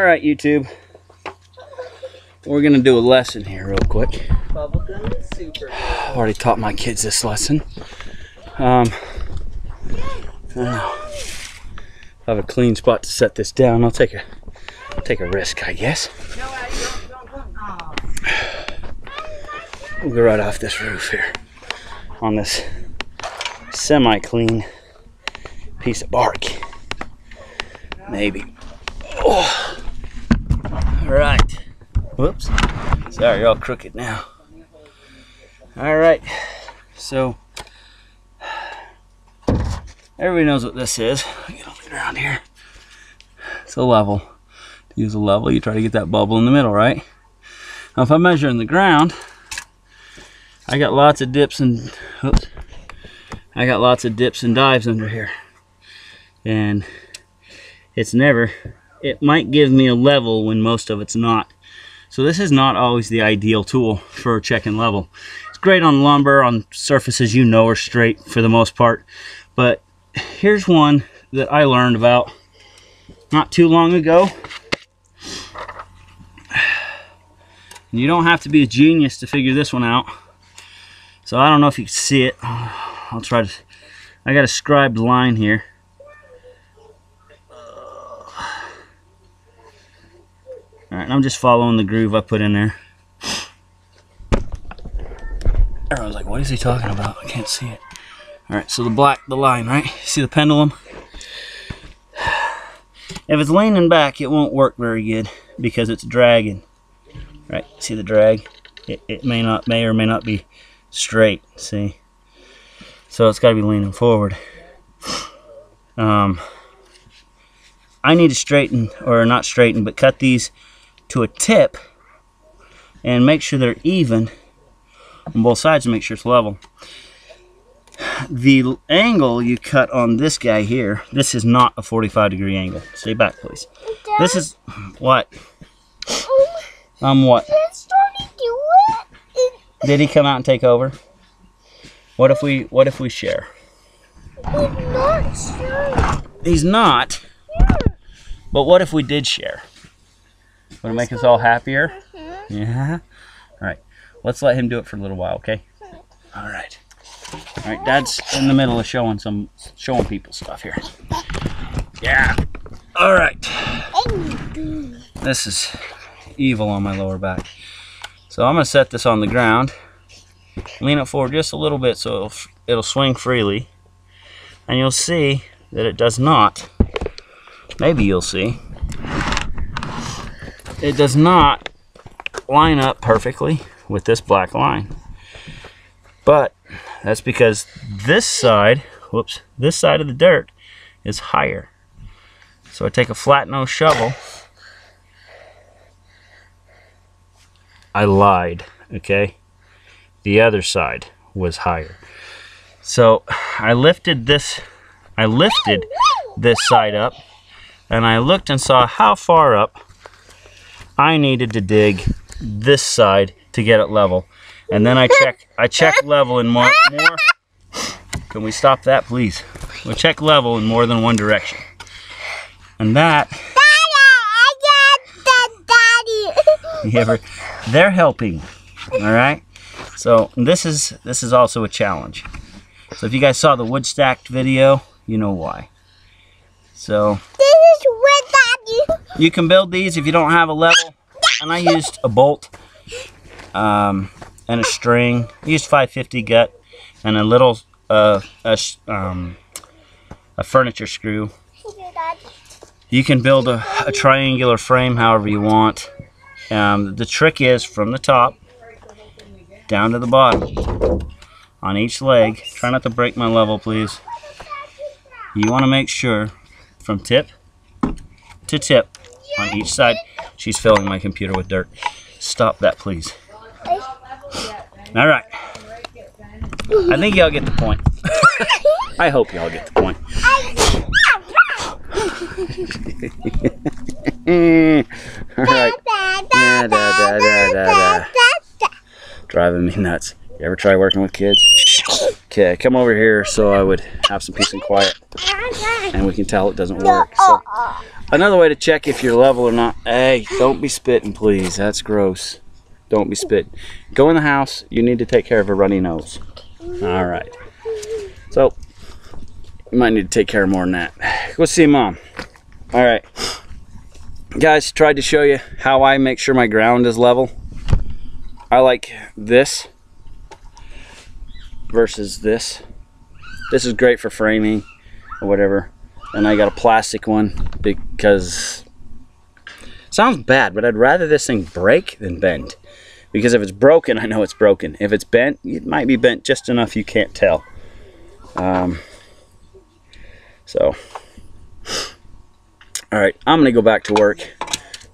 right, YouTube. We're gonna do a lesson here real quick. Bubblegum super. I've already taught my kids this lesson. Um, I. I have a clean spot to set this down. I'll take a take a risk, I guess. We'll go right off this roof here on this semi-clean piece of bark. Maybe. Oh. All right. Whoops. Sorry, you're all crooked now. All right. So everybody knows what this is. Get on the ground here. It's a level. To use a level, you try to get that bubble in the middle, right? Now, if I'm measuring the ground, I got lots of dips and oops, I got lots of dips and dives under here. And it's never, it might give me a level when most of it's not. So this is not always the ideal tool for checking level. It's great on lumber, on surfaces you know are straight for the most part. But here's one that I learned about not too long ago. You don't have to be a genius to figure this one out. So I don't know if you can see it. I'll try to. I got a scribed line here. Alright, I'm just following the groove I put in there. Everyone's like, what is he talking about? I can't see it. Alright, so the black, the line, right? See the pendulum? If it's leaning back, it won't work very good because it's dragging. Right, see the drag? It, it may not, may or may not be straight, see? So it's got to be leaning forward. Um, I need to straighten, or not straighten, but cut these to a tip and make sure they're even on both sides and make sure it's level. The angle you cut on this guy here, this is not a 45 degree angle. Stay back, please. This is, what? I'm um, what? Did he come out and take over? What if we what if we share? not sure. He's not. But what if we did share? Would it make us all happier? Mm-hmm. Yeah. All right. Let's let him do it for a little while, okay? All right. All right. Dad's in the middle of showing some showing people stuff here. Yeah. All right. This is evil on my lower back. So I'm gonna set this on the ground, lean it forward just a little bit so it'll, it'll swing freely, and you'll see that it does not. Maybe you'll see it does not line up perfectly with this black line. But that's because this side, whoops, this side of the dirt is higher. So I take a flat nose shovel. I lied, okay? The other side was higher. So I lifted this, I lifted this side up and I looked and saw how far up I needed to dig this side to get it level. And then I check I check level in more, more Can we stop that please? We'll check level in more than one direction. And that you ever they're helping. Alright? So this is this is also a challenge. So if you guys saw the wood stacked video, you know why. So This is with Daddy. you can build these if you don't have a level. And I used a bolt um, and a string. I used 550 gut and a little uh, a, um, a furniture screw. You can build a, a triangular frame however you want. Um, the trick is from the top down to the bottom on each leg. Try not to break my level, please. You want to make sure from tip to tip on each side. She's filling my computer with dirt. Stop that, please. All right. I think y'all get the point. I hope y'all get the point. All right. Driving me nuts. You ever try working with kids? Okay, come over here so I would have some peace and quiet and we can tell it doesn't work. So another way to check if you're level or not. Hey, don't be spitting, please. That's gross. Don't be spitting. Go in the house. You need to take care of a runny nose. All right. So, you might need to take care of more than that. Go see mom. All right. Guys, tried to show you how I make sure my ground is level. I like this versus this. This is great for framing or whatever. And I got a plastic one because sounds bad, but I'd rather this thing break than bend. Because if it's broken, I know it's broken. If it's bent, it might be bent just enough you can't tell. Um, so, all right, I'm gonna go back to work.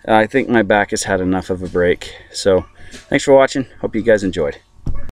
I think my back has had enough of a break. So, thanks for watching. Hope you guys enjoyed.